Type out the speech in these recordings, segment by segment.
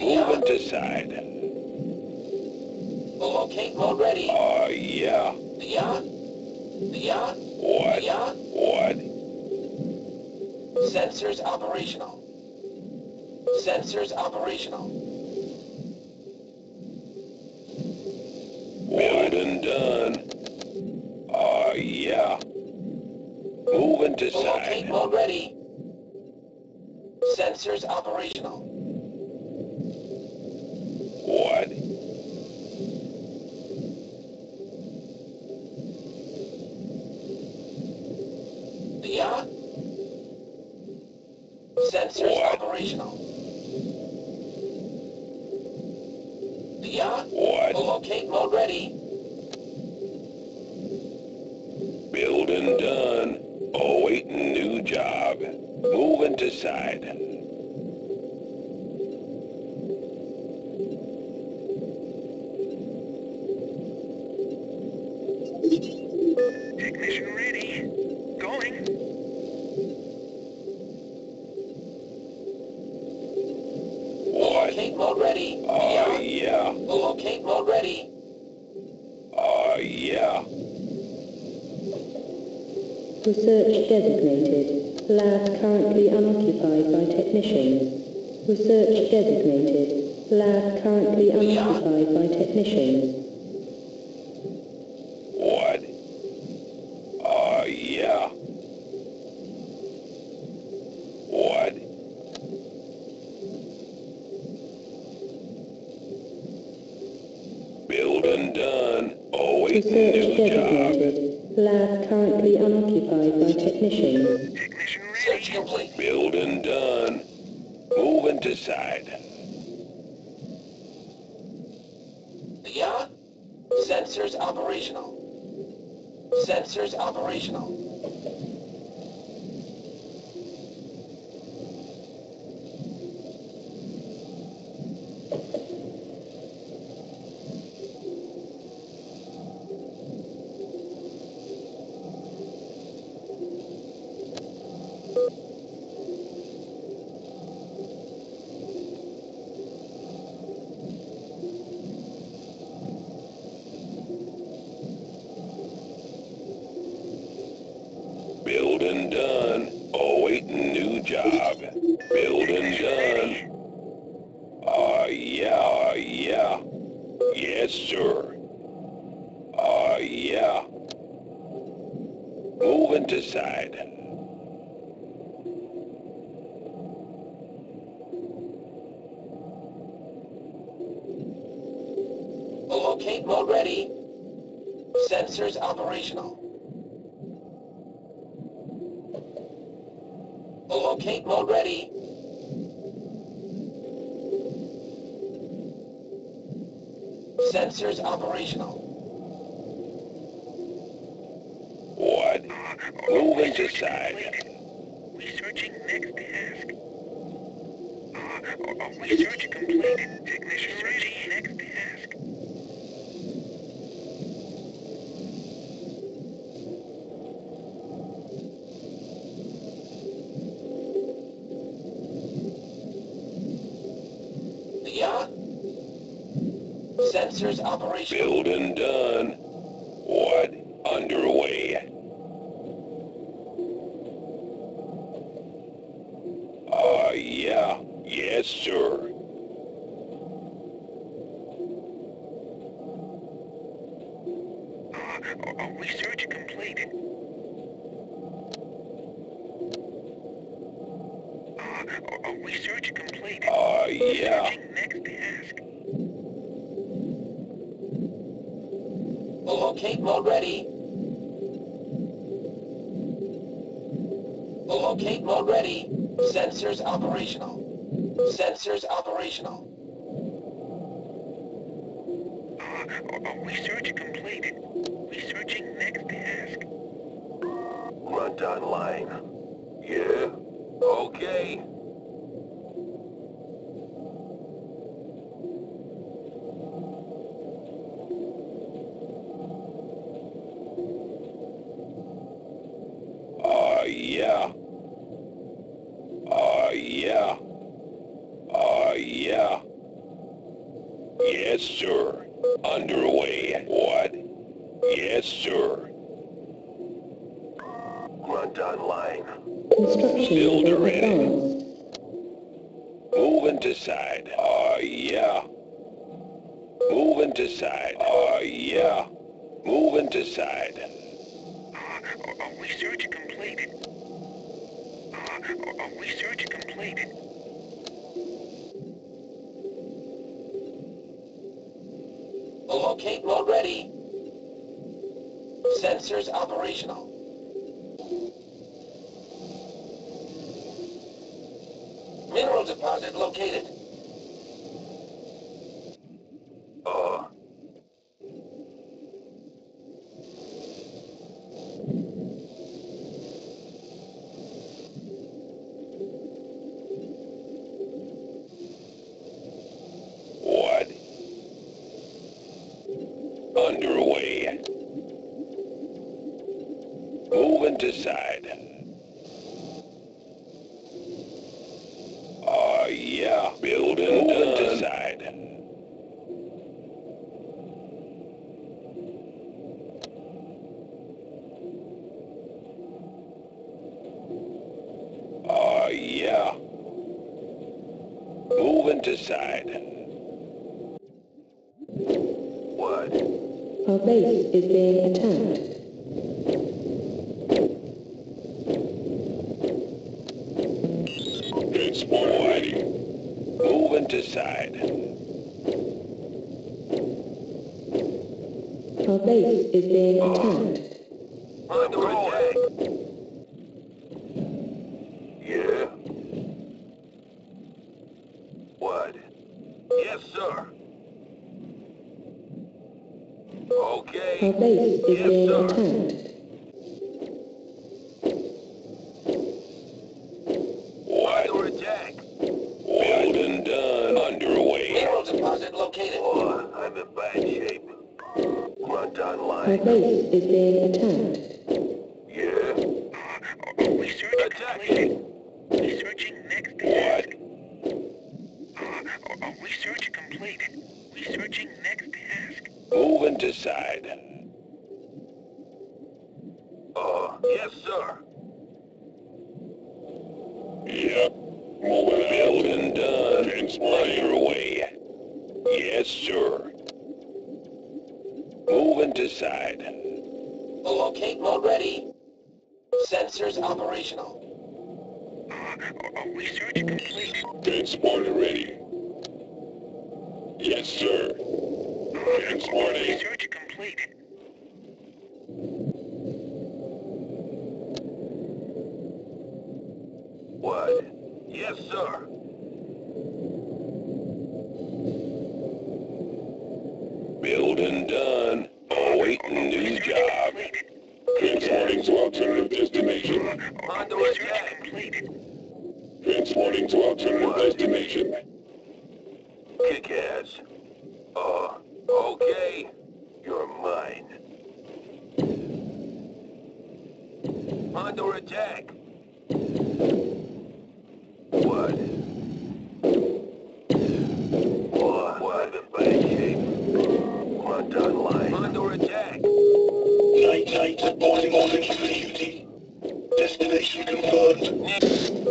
Moving to side. Locate mode ready. Oh, yeah. Beyond. Beyond. What? Beyond. What? Sensors operational. Sensors operational. Building done. Oh, yeah. Moving to oh, Locate side. mode ready. Sensors operational. What? Beyond. Sensors What? operational. Beyond. What? Locate mode ready. Building done. Awaiting new job. Moving to side. Technician ready. Going. What? Locate mode ready. Oh, Beyond. yeah. Locate mode ready. Oh, yeah. Research designated. Lab currently unoccupied by technicians. Research designated. Lab currently unoccupied by technicians. What? Oh, yeah. What? Building done. Awaiting Research new job. Lab currently unoccupied by technicians. Technician Search ready. complete. Building done. Moving to side. Beyond. Uh, sensors operational. Sensors operational. Building done. Awaiting new job. Building done. Oh, yeah, oh, yeah. Yes, sir. Oh, yeah. Moving to side. Locate mode ready. Sensors operational. Locate mode ready. Sensors operational. What? Uh, Moving to research side. completed. Researching next task. Uh, uh, research completed. Technician ready. Next task. Beyond. Sensors operational. Building done. What? Underway. Oh, yeah. Yes, sir. Uh, uh, research completed. Uh, uh, research completed. Oh, yeah. Researching next task. Locate mode ready. Locate mode ready. Sensors operational. Sensors operational. Uh, uh, research completed. Researching next task. Grunt online. Yeah? Okay. Oh, yeah. Oh, yeah. Oh, yeah. Yes, sir. Underway. What? Yes, sir. Grunt online. Construction Builder level ready. advanced. Moving to side. Oh, yeah. Moving to side. Oh, yeah. Moving to side. Uh, research completed. Uh, research completed. Locate mode ready. Sensors operational. Mineral deposit located. Oh. What? Underway. Moving to side. Oh, yeah. Building Moving to side. Oh, yeah. Side. What? Our base is being attacked. It's waiting. Moving to side. Our base is being attacked. Under attack. Yeah. What? Yes, sir. Okay. Our base is Yes, being sir. attacked. Under attack. Building done. Underway. Mineral deposit located. Oh, I'm in bad shape. Grunt Our online. base is being attacked. Yeah. Uh, research completed. Researching next What? task. Uh, research completed. Researching next task. Moving to side. Uh, yes, sir. What? Yes, sir. Building done. Awaiting new Research job. completed. Transporting to alternative destination. Uh, Under research attack. completed. Transporting to alternative destination. Kick ass. Uh, okay. You're mine. Under attack. What? What? What? In bad shape. Grunt online. Under attack. Night Knight reporting on entry duty. Destination confirmed.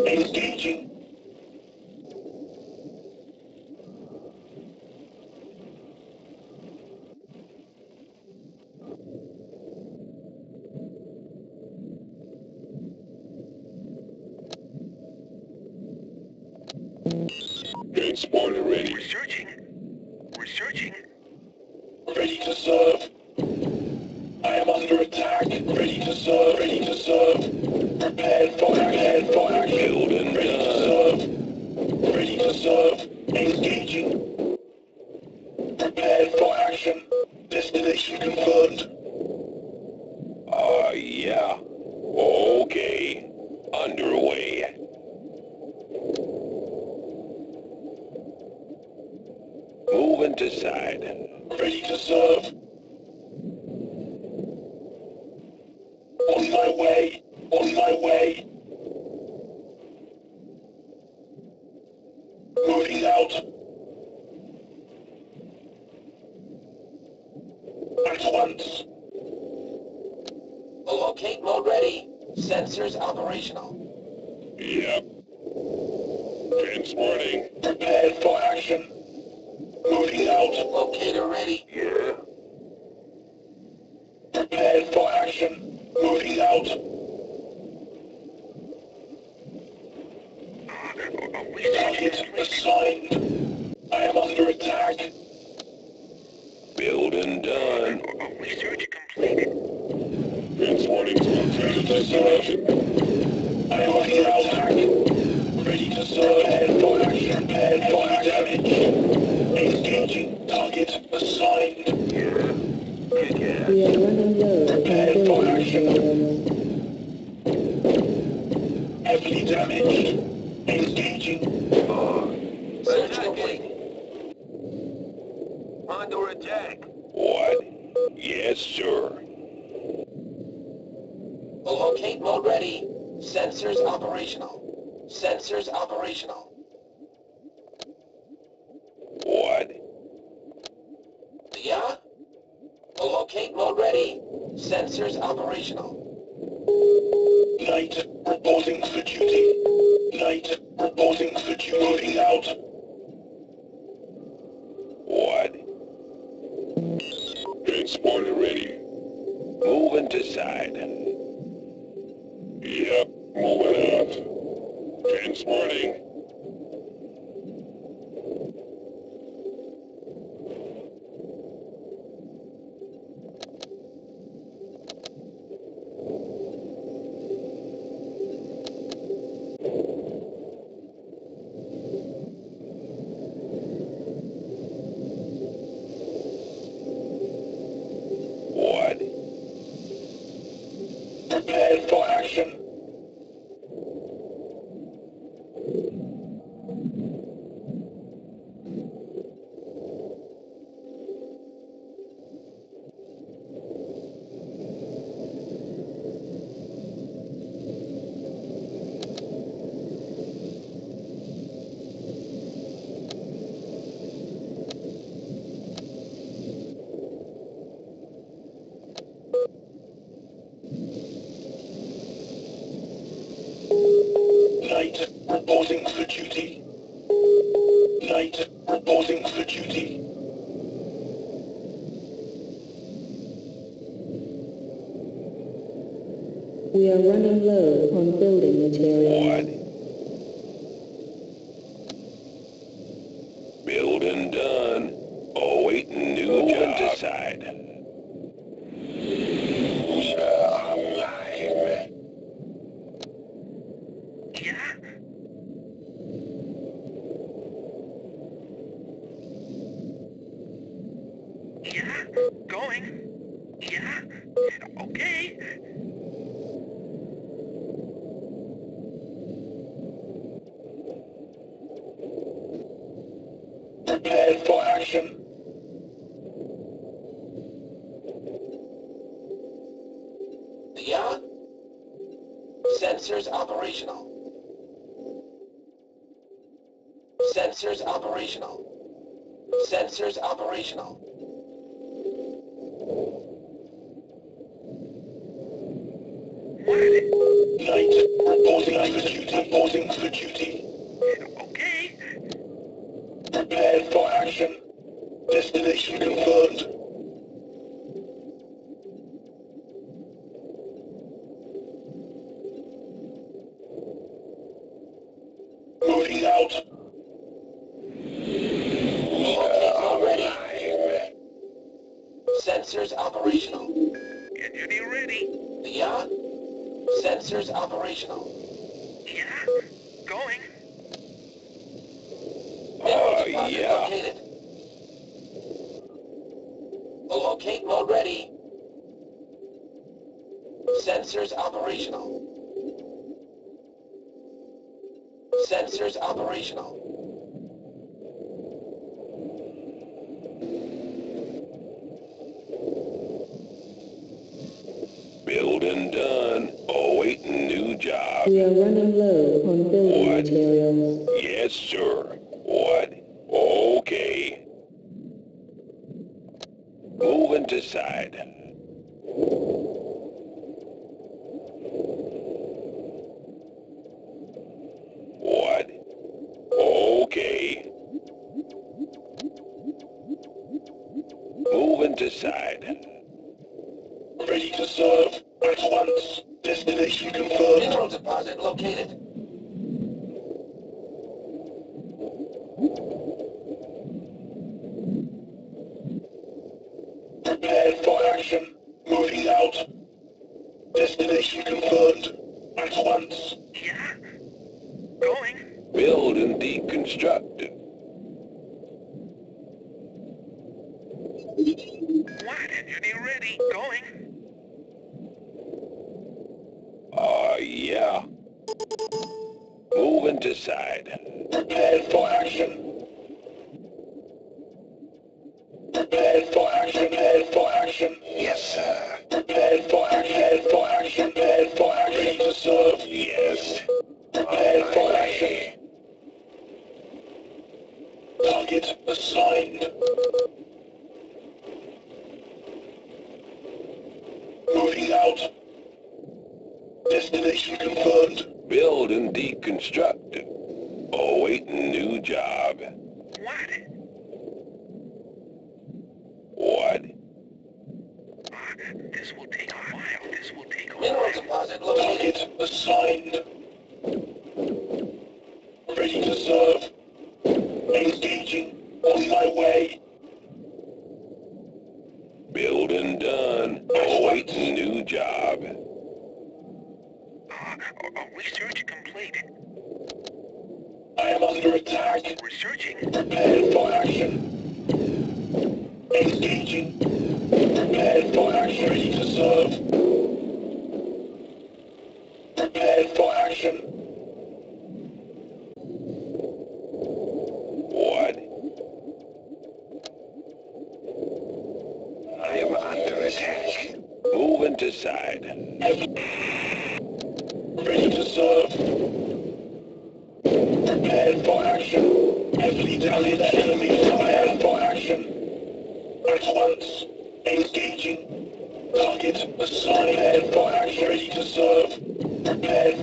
Engaging. Transporter ready. Researching. Researching. Ready to serve. I am under attack. Ready to serve. Ready to serve. Prepared for prepared for action. Building Ready to serve. Ready to serve. Engaging. Prepared for action. Destination confirmed. Uh, yeah. Okay. Underway. Moving to side. Ready to serve. On my way. On my way. Moving out. once. Locate mode ready. Sensors operational. Yep. Transporting. Prepared for action. Moving out. Locator ready. Yeah? Prepared for action. Moving out. Target assigned. I am under attack. Building done. Completed. I am under attack. Ready to damage. Engaging. Assigned. Yeah? We are running low. Engaging. Oh. Search Attack complete. it. Under attack. What? Yes, sir. Locate mode ready. Sensors operational. Sensors operational. What? Yeah? Locate mode ready. Sensors operational. Knight reporting for duty. Knight reporting for duty. Moving out. What? Transporter ready. Moving to side. Yep, moving out. Transporting. Knight reporting for duty. We are running low on building material done. Awaiting new job. to side. Yeah? Yeah? Going? Yeah? Okay. Prepared for action. Yeah? Sensors operational. Sensors operational. Sensors operational. What is it? Knight reporting for duty. Reporting for duty. Okay. Prepared for action. Destination confirmed. Moving out. Locate mode ready. Sensors operational. Get ready, ready. Yeah? Sensors operational. Yeah? Going? Mineral Oh, yeah. located. Locate mode ready. Sensors operational. Sensors operational. Building done. Oh, Awaiting new job. We are running low side. What? Okay. Moving to side. Ready to serve at once. Destination confirmed. Mineral deposit located. Prepared for action. Moving out. Destination Yeah? Going. Build and deconstructed. Target assigned. Moving out. Destination confirmed. Build and deconstructed. Awaiting new job. What? What? This will take a while. This will take a Mineral while. deposit located. Target assigned. Ready to serve. Engaging. On my way. Building done. Awaiting new job. Uh, research complete. I am under attack. Researching. Prepared for action. Engaging. Prepared for action. Ready to serve. Prepared for action. What? I am under attack. Moving to side. Ready to Prepared for action. Heavily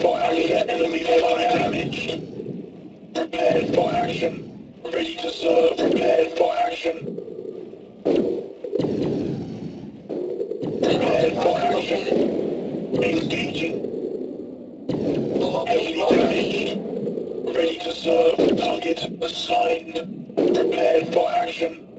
for action. Enemy fire damaged. Prepared for action. Ready to serve. Prepared for action. Mineral Prepared for deposit action. located. Engaging. Locate Heavily mode ready. damaged. Ready to serve. Target assigned. Prepared for action.